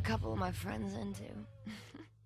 a couple of my friends into.